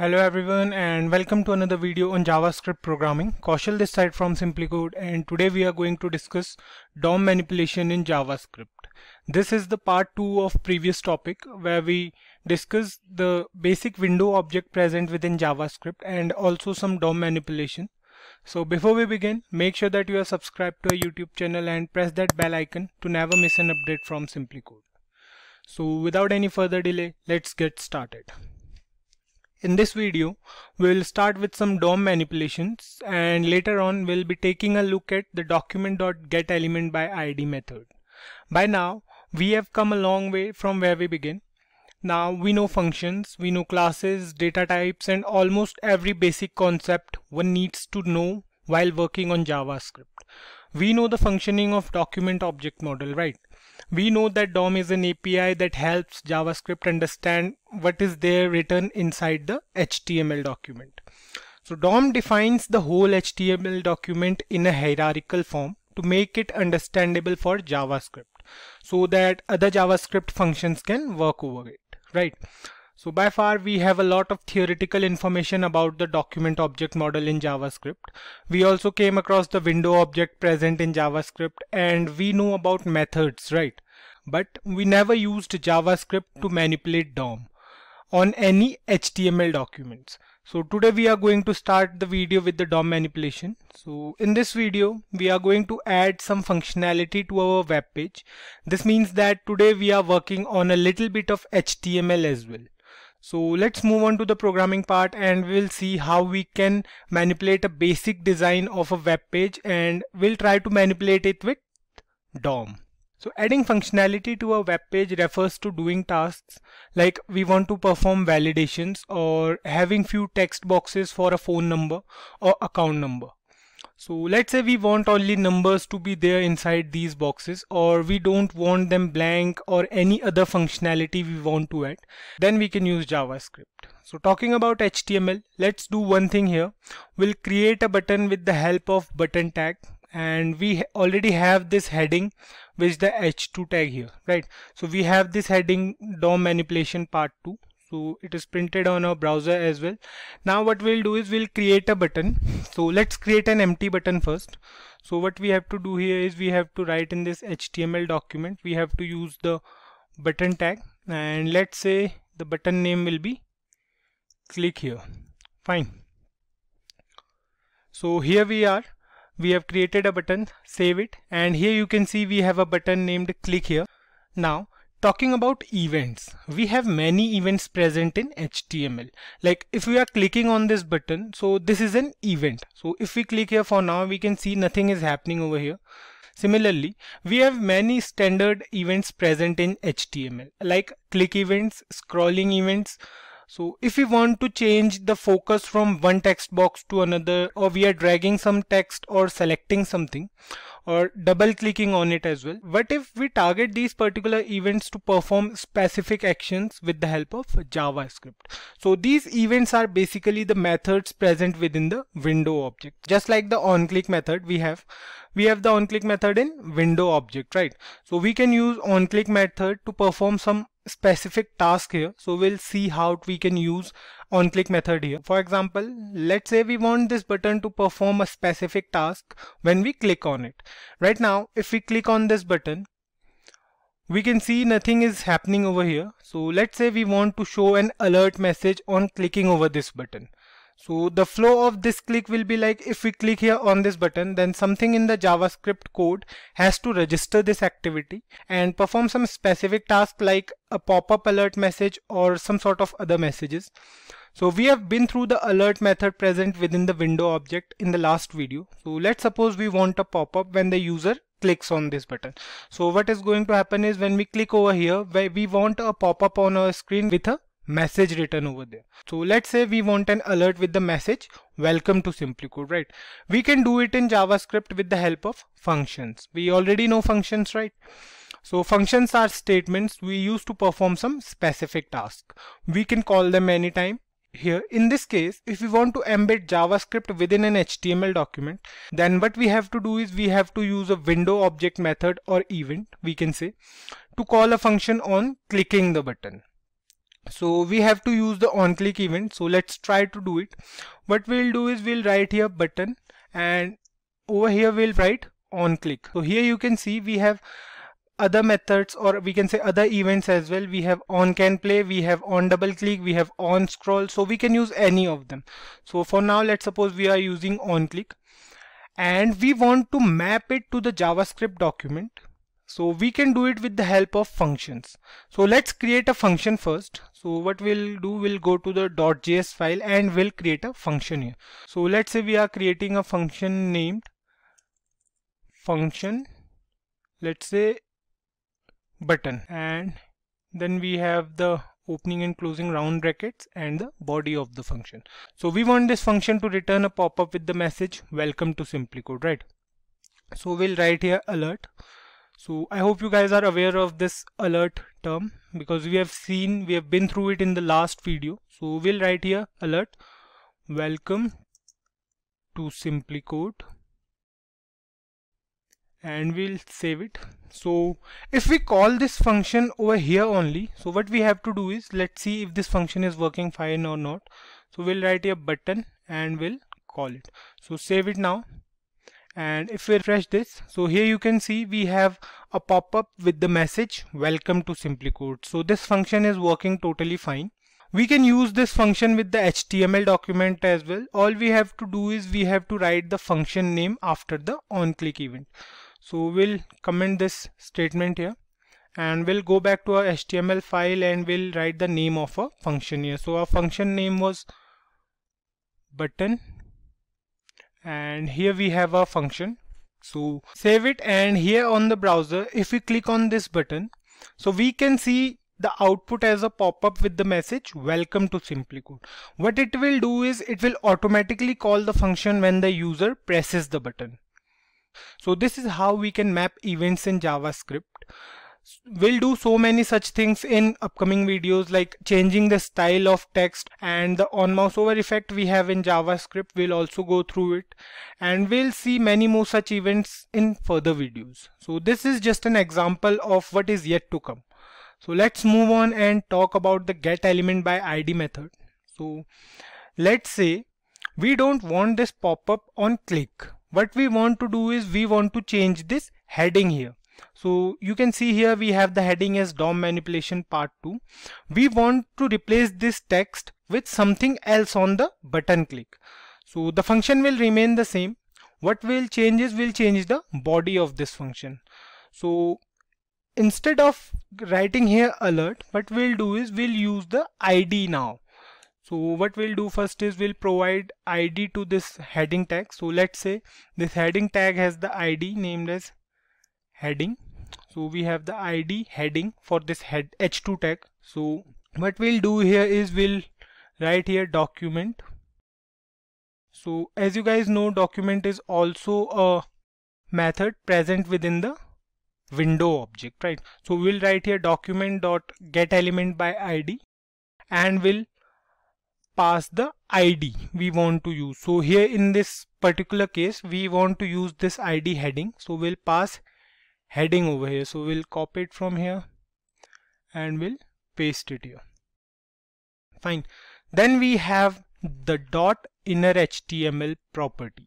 Hello everyone and welcome to another video on JavaScript programming. Kaushal this side from SimpliCode and today we are going to discuss DOM manipulation in JavaScript. This is the part 2 of previous topic where we discuss the basic window object present within JavaScript and also some DOM manipulation. So before we begin, make sure that you are subscribed to our YouTube channel and press that bell icon to never miss an update from SimpliCode. So without any further delay, let's get started. In this video, we'll start with some DOM manipulations and later on we'll be taking a look at the document.getElementById method. By now, we have come a long way from where we begin. Now we know functions, we know classes, data types and almost every basic concept one needs to know while working on JavaScript. We know the functioning of document object model, right? We know that DOM is an API that helps JavaScript understand what is there written inside the HTML document. So DOM defines the whole HTML document in a hierarchical form to make it understandable for JavaScript so that other JavaScript functions can work over it, right? So by far we have a lot of theoretical information about the document object model in JavaScript. We also came across the window object present in JavaScript and we know about methods, right? But we never used JavaScript to manipulate DOM on any HTML documents. So today we are going to start the video with the DOM manipulation. So in this video, we are going to add some functionality to our web page. This means that today we are working on a little bit of HTML as well. So let's move on to the programming part and we'll see how we can manipulate a basic design of a web page and we'll try to manipulate it with DOM. So adding functionality to a web page refers to doing tasks like we want to perform validations or having few text boxes for a phone number or account number. So let's say we want only numbers to be there inside these boxes or we don't want them blank or any other functionality we want to add, then we can use JavaScript. So talking about HTML, let's do one thing here. We'll create a button with the help of button tag and we already have this heading with the h2 tag here, right? So we have this heading DOM manipulation part 2 so it is printed on our browser as well. Now what we'll do is we'll create a button. So let's create an empty button first. So what we have to do here is we have to write in this HTML document. We have to use the button tag. And let's say the button name will be click here. Fine. So here we are. We have created a button. Save it. And here you can see we have a button named click here. Now Talking about events, we have many events present in HTML. Like if we are clicking on this button, so this is an event. So if we click here for now, we can see nothing is happening over here. Similarly, we have many standard events present in HTML like click events, scrolling events. So if we want to change the focus from one text box to another or we are dragging some text or selecting something, or double clicking on it as well. What if we target these particular events to perform specific actions with the help of JavaScript? So these events are basically the methods present within the window object. Just like the onClick method we have, we have the onClick method in window object, right? So we can use onClick method to perform some specific task here. So we'll see how we can use on click method here. For example, let's say we want this button to perform a specific task when we click on it. Right now, if we click on this button, we can see nothing is happening over here. So let's say we want to show an alert message on clicking over this button. So the flow of this click will be like if we click here on this button then something in the JavaScript code has to register this activity and perform some specific task like a pop-up alert message or some sort of other messages. So we have been through the alert method present within the window object in the last video. So let's suppose we want a pop-up when the user clicks on this button. So what is going to happen is when we click over here, we want a pop-up on our screen with a message written over there. So let's say we want an alert with the message welcome to SimpliCode, right? We can do it in JavaScript with the help of functions. We already know functions, right? So functions are statements we use to perform some specific task. We can call them anytime. Here in this case, if we want to embed JavaScript within an HTML document, then what we have to do is we have to use a window object method or event, we can say, to call a function on clicking the button. So we have to use the on click event. So let's try to do it. What we'll do is we'll write here button and over here we'll write on click so here you can see we have other methods or we can say other events as well. We have on can play we have on double click we have on scroll. So we can use any of them. So for now let's suppose we are using on click and we want to map it to the javascript document. So we can do it with the help of functions. So let's create a function first so what we'll do we'll go to the .js file and we'll create a function here so let's say we are creating a function named function let's say button and then we have the opening and closing round brackets and the body of the function. So we want this function to return a pop-up with the message welcome to SimpliCode, right? So we'll write here alert. So I hope you guys are aware of this alert term because we have seen, we have been through it in the last video. So we'll write here alert welcome to SimpliCode and we'll save it. So if we call this function over here only so what we have to do is let's see if this function is working fine or not. So we'll write a button and we'll call it. So save it now and if we refresh this so here you can see we have a pop-up with the message welcome to SimpliCode. So this function is working totally fine. We can use this function with the HTML document as well. All we have to do is we have to write the function name after the on click event. So we'll comment this statement here. And we'll go back to our HTML file and we'll write the name of a function here. So our function name was button and here we have our function so save it and here on the browser if we click on this button so we can see the output as a pop-up with the message welcome to SimpliCode. What it will do is it will automatically call the function when the user presses the button. So this is how we can map events in JavaScript. We'll do so many such things in upcoming videos like changing the style of text and the on mouse over effect we have in JavaScript. We'll also go through it and we'll see many more such events in further videos. So this is just an example of what is yet to come. So let's move on and talk about the get element by ID method. So let's say we don't want this pop-up on click what we want to do is we want to change this heading here so you can see here we have the heading as DOM manipulation part 2 we want to replace this text with something else on the button click. So the function will remain the same. What will change is we'll change the body of this function. So instead of writing here alert what we'll do is we'll use the id now. So what we'll do first is we'll provide id to this heading tag. So let's say this heading tag has the id named as heading so we have the id heading for this head h2 tag so what we'll do here is we'll write here document so as you guys know document is also a method present within the window object right so we'll write here document dot get element by id and we'll pass the ID we want to use. So here in this particular case, we want to use this ID heading. So we'll pass heading over here. So we'll copy it from here and we'll paste it here. Fine. Then we have the dot inner HTML property.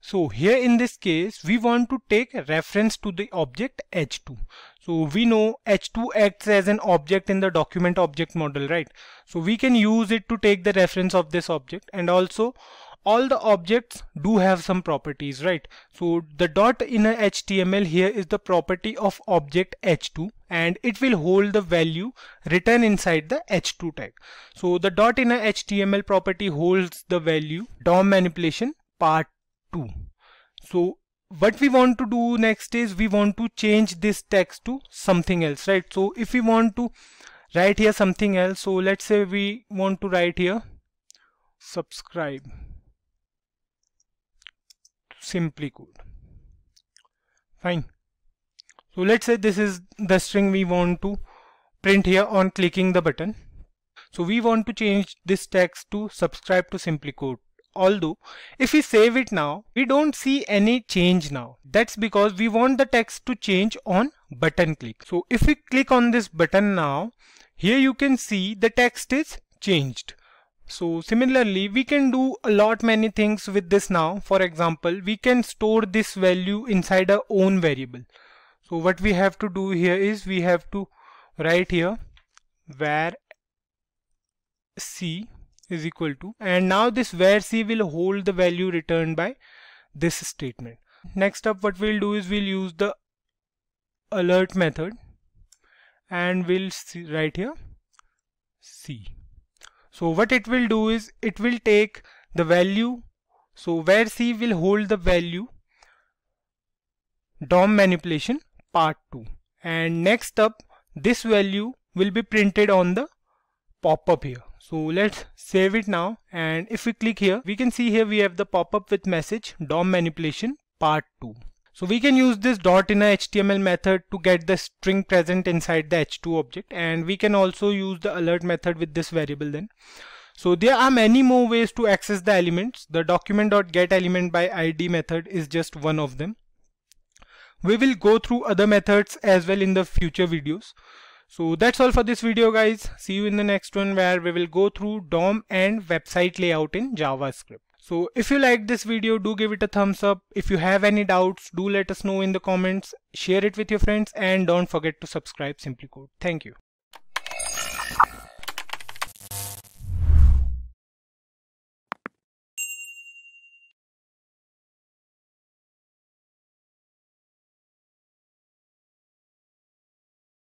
So here in this case, we want to take a reference to the object h2. So we know h2 acts as an object in the document object model, right? So we can use it to take the reference of this object and also all the objects do have some properties, right? So the dot inner HTML here is the property of object h2 and it will hold the value written inside the h2 tag. So the dot inner HTML property holds the value DOM manipulation part 2 so what we want to do next is we want to change this text to something else right so if we want to write here something else so let's say we want to write here subscribe SimpliCode fine. So let's say this is the string we want to print here on clicking the button. So we want to change this text to subscribe to SimpliCode although if we save it now we don't see any change now. That's because we want the text to change on button click. So if we click on this button now here you can see the text is changed so similarly we can do a lot many things with this now. For example we can store this value inside our own variable. So what we have to do here is we have to write here var c is equal to and now this var c will hold the value returned by this statement. Next up what we'll do is we'll use the alert method and we'll see right here c so what it will do is it will take the value. So var c will hold the value DOM manipulation part 2 and next up this value will be printed on the pop-up here. So let's save it now. And if we click here we can see here we have the pop-up with message DOM manipulation part 2 so we can use this dot inner HTML method to get the string present inside the h2 object. And we can also use the alert method with this variable then. So there are many more ways to access the elements. The document.getElementById by id method is just one of them. We will go through other methods as well in the future videos. So that's all for this video guys. See you in the next one where we will go through DOM and website layout in JavaScript. So if you like this video, do give it a thumbs up. If you have any doubts, do let us know in the comments. Share it with your friends and don't forget to subscribe SimpliCode. Thank you.